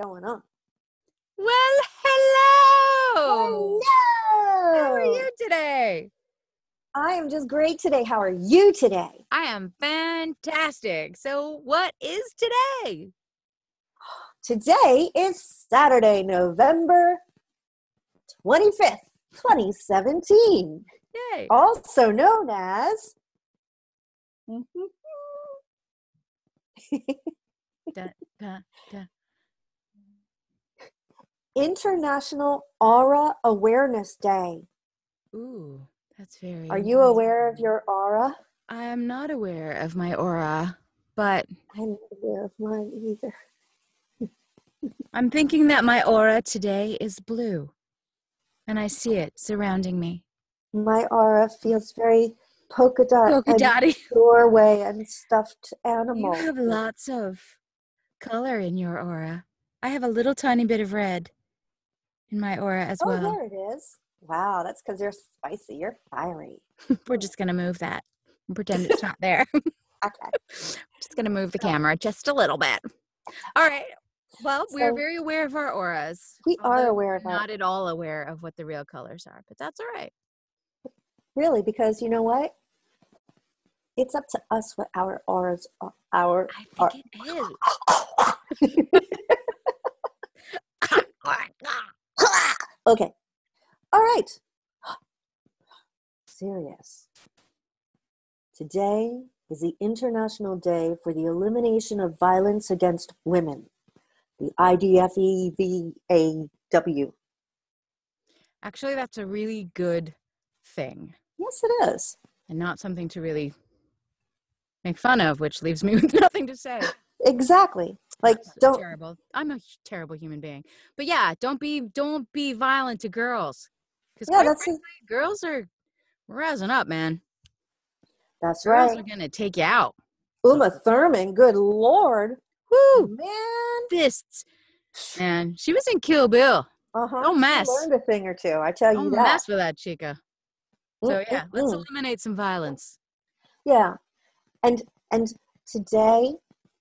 going on? Well, hello. Hello. How are you today? I am just great today. How are you today? I am fantastic. So, what is today? Today is Saturday, November 25th, 2017, Yay. also known as Da, da, da. International Aura Awareness Day. Ooh, that's very. Are you aware of your aura? I am not aware of my aura, but I'm not aware of mine either. I'm thinking that my aura today is blue. And I see it surrounding me. My aura feels very polka dot Polka and dotty. doorway and stuffed animal. You have lots of color in your aura. I have a little tiny bit of red in my aura as oh, well. there it is. Wow, that's because you're spicy. You're fiery. We're just going to move that and pretend it's not there. Okay. just going to move the camera just a little bit. All right. Well, we're very aware of our auras. We are aware of our- Not at all aware of what the real colors are, but that's all right. Really, because you know what? It's up to us what our auras are. Our I Are- think it is. Oh okay. All right. Serious. Today is the International Day for the Elimination of Violence Against Women. The E IDFEVAW. Actually, that's a really good thing Yes, it is. and not something to really make fun of, which leaves me with nothing to say. Exactly. Like don't terrible. I'm a terrible human being. But yeah, don't be don't be violent to girls. Because Yeah, that's a- girls are rising up, man. that's Girls right. are gonna take you out. Uma Thurman, good lord. Woo! Man. Fists. Man, she was in Kill Bill. Uh-huh. Don't She mess. learned a thing or two. I tell you Don't that. mess with that chica. So yeah, let's eliminate some violence. Yeah. And and today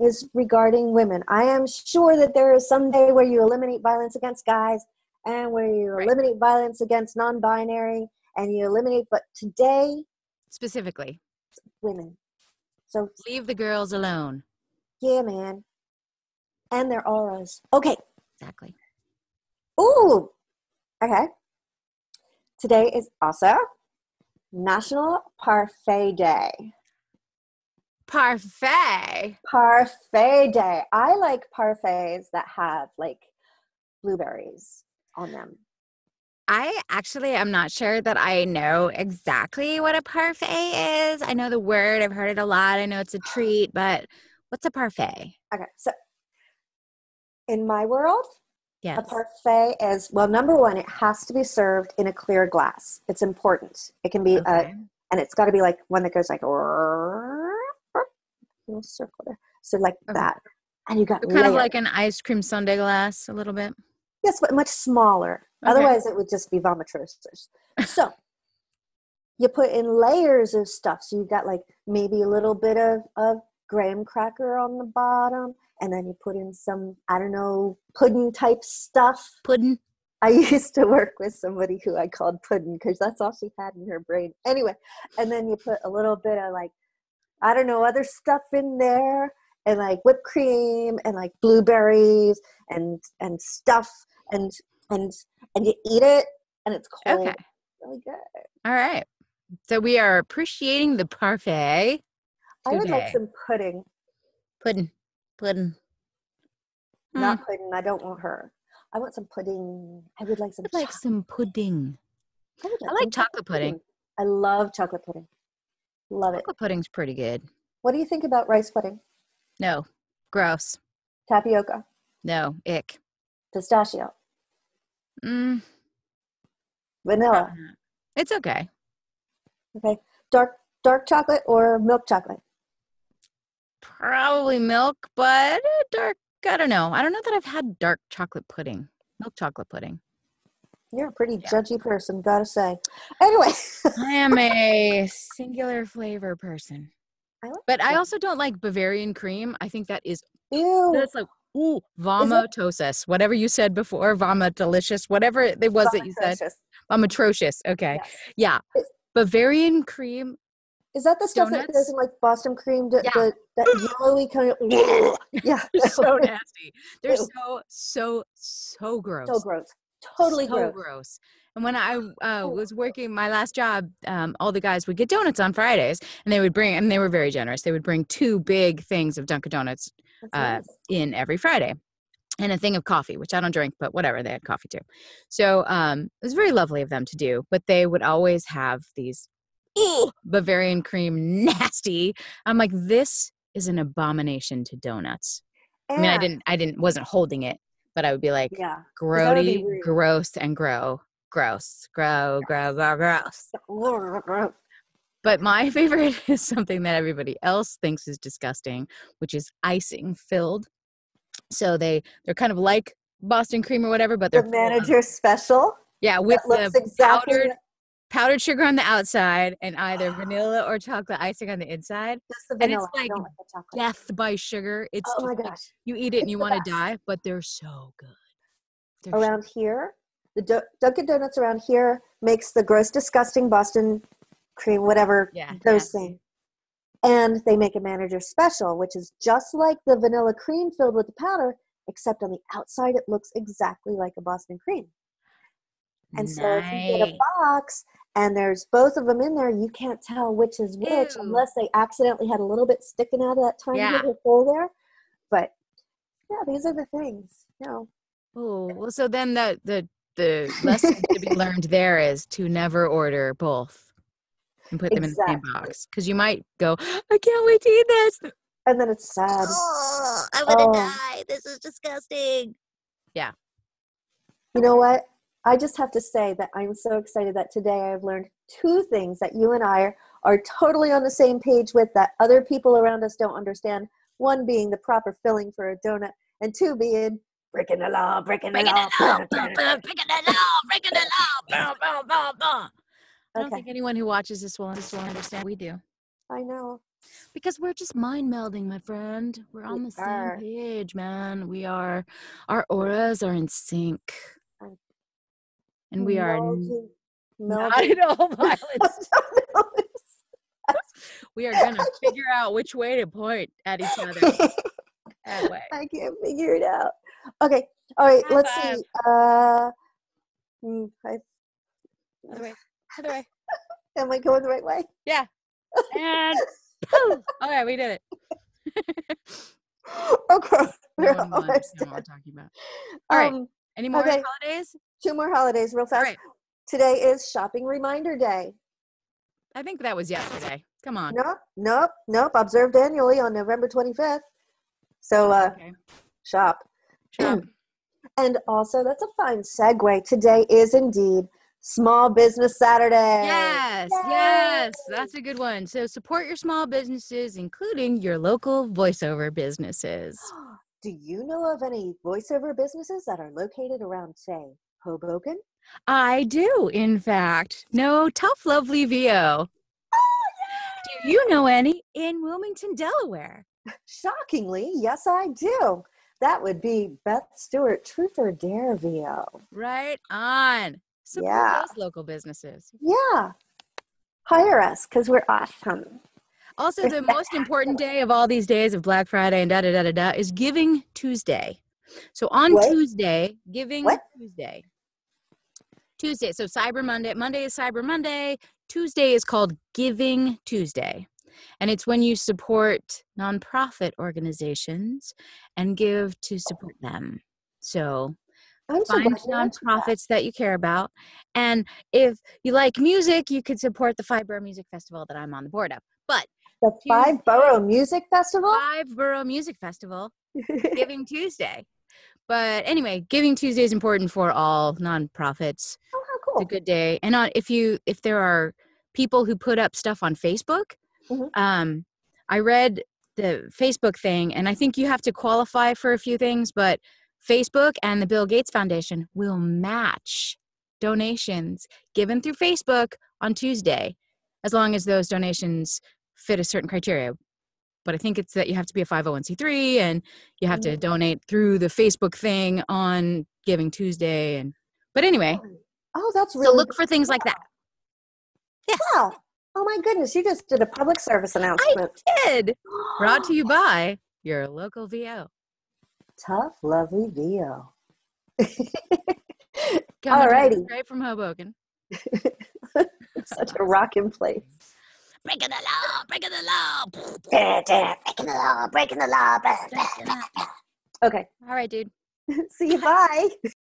is regarding women. I am sure that there is some day where you eliminate violence against guys and where you Right. eliminate violence against non-binary and you eliminate but today Specifically, women. So leave the girls alone. yeah, man. And their auras. Okay. Exactly. Ooh. Okay. Today is also National Parfait Day. Parfait. Parfait Day. I like parfaits that have like blueberries on them. I actually am not sure that I know exactly what a parfait is. I know the word, I've heard it a lot. I know it's a treat, but what's a parfait? Okay, so in my world, Yes. a parfait is well, number one, it has to be served in a clear glass. It's important. It can be, Okay. and it's got to be like one that goes like little circle there. So like Okay. that, and you got So kind of like an ice cream sundae glass, a little bit. Yes, but much smaller. Okay. Otherwise, it would just be vomitroses. So you put in layers of stuff. So you've got like maybe a little bit of, of graham cracker on the bottom, and then you put in some, I don't know, pudding type stuff. Pudding. I used to work with somebody who I called pudding because that's all she had in her brain. Anyway, and then you put a little bit of like, I don't know, other stuff in there and like whipped cream and like blueberries and and stuff and and and you eat it and it's cold. Okay. Really good. All right. So we are appreciating the parfait. I would like some pudding. Pudding. Pudding. Hmm. Not pudding. I don't want her. I want some pudding. I would like some. I'd like some pudding. I, would I like chocolate pudding. I love chocolate pudding. Love it. Chocolate pudding's pretty good. What do you think about rice pudding? No. Gross. Tapioca, No. Ick. pistachio, Mm, vanilla. It's okay. Okay, dark dark chocolate or milk chocolate. Probably milk, but uh, dark. I don't know. I don't know that I've had dark chocolate pudding. Milk chocolate pudding. You're a pretty Yeah. judgy person, gotta say. Anyway, I am a singular flavor person. I like But I also don't like Bavarian cream. I think that is ew. that's like Ooh, vomitosis. Whatever you said before, vomit delicious, whatever it was that you said. Vomitrocious. Okay. Yes. Yeah. Bavarian cream. Is that the stuff that Donuts? goes in like Boston cream? The, Yeah. the, that yellowy kind of. yeah. They're so nasty. They're Ew. so, so, so gross. so gross. Totally so gross. And when I uh, Oh. was working my last job, um, all the guys would get donuts on Fridays, and they would bring, and they were very generous. They would bring two big things of Dunkin' Donuts uh, nice. in every Friday, and a thing of coffee, which I don't drink, but whatever. They had coffee too, so um, it was very lovely of them to do. But they would always have these "Ugh, Bavarian cream, nasty. I'm like, this is an abomination to donuts. I mean, I didn't, I didn't, wasn't holding it, but I would be like, Yeah. grody, gross, and grow, gross, grow, grow, grow, gross. But my favorite is something that everybody else thinks is disgusting, which is icing filled. So they they're kind of like Boston cream or whatever, but The they're of- manager special. yeah with that looks the exactly powdered powdered sugar on the outside and either vanilla or chocolate icing on the inside. the and it's vanilla. Like like. Death by sugar. It's oh my just like, gosh. you eat it and you want to die, but they're so good. They're so- Around here, the Do- Dunkin' Donuts around here makes the gross, disgusting Boston cream, whatever Yeah, those nasty. things. And they make a manager special, which is just like the vanilla cream filled with the powder, except on the outside it looks exactly like a Boston cream. And so if you get a box and there's both of them in there, you can't tell which is which Ew. unless they accidentally had a little bit sticking out of that tiny Yeah. little hole there. But yeah, these are the things. No. Oh, well, so then the the the lesson to be learned there is to never order both and put them in the same box because you might go, I can't wait to eat this. And then it's sad. Oh, I'm gonna die. This is disgusting. Yeah. You know what? I just have to say that I'm so excited that today I've learned two things that you and I are, are totally on the same page with that other people around us don't understand. One being the proper filling for a donut, and two being breaking the law, breaking the law, Breaking law. it law, breaking it law, breaking it law. Boom, boom, boom, boom. I don't think anyone who watches this will, this will understand. We do. I know. Because we're just mind melding, my friend. We're on We the are. same page, man. We are, our auras are in sync. And we are n- Melding- not at all violent. we are going to figure out which way to point at each other. That way. I can't figure it out. Okay, all right, High let's five. see. Uh, mm, I, Other way. Other way. am I going the right way? Yeah. And poof. Okay, we did it. okay. We're one will almost understand what we're done. talking about. All right. Any more okay. holidays? two more holidays real fast. right. Today is shopping reminder day. I think that was yesterday. Come on. Nope, nope, nope. Observed annually on November 25th. So uh, Okay. shop. Shop. And also, that's a fine segue. Today is indeed Small Business Saturday. Yes, yes, that's a good one. So support your small businesses, including your local voiceover businesses. Do you know of any voiceover businesses that are located around, say, Hoboken? I do, in fact. No, tough, lovely VO. Oh, Do you know any in Wilmington, Delaware? Shockingly, yes, I do. That would be Beth Stewart, Truth or Dare VO. Right on. Support Yeah. those local businesses. Yeah. Hire us because we're awesome. Also, the most important day of all these days of Black Friday and da da da da da is Giving Tuesday. So on What? Tuesday, Giving What? Tuesday. Tuesday. So Cyber Monday. Monday is Cyber Monday. Tuesday is called Giving Tuesday. And it's when you support nonprofit organizations and give to support them. So I'm find you that. nonprofits that you care about. And if you like music, you could support the Borough Music Festival that I'm on the board of. But The Five Borough Music Festival? Five Borough Music Festival, Giving Tuesday. But anyway, Giving Tuesday is important for all nonprofits. Oh, how It's cool. a good day. And on, if you if there are people who put up stuff on Facebook, Mhm. um, I read the Facebook thing, and I think you have to qualify for a few things, but Facebook and the Bill Gates Foundation will match donations given through Facebook on Tuesday, as long as those donations fit a certain criteria. but I think it's that you have to be a 501c3 and you have to mm-hmm. donate through the Facebook thing on Giving Tuesday. And but anyway, Oh, that's really so look for things like that. Yes, Wow. Oh my goodness, you just did a public service announcement. I did. Brought to you by your local VO. Tough, lovely VO. You Alrighty. Straight from Hoboken. Such a rocking place. Breaking the law, breaking the law. breaking the law, breaking the law. Breaking the law. Okay, All right, dude. see you. Bye.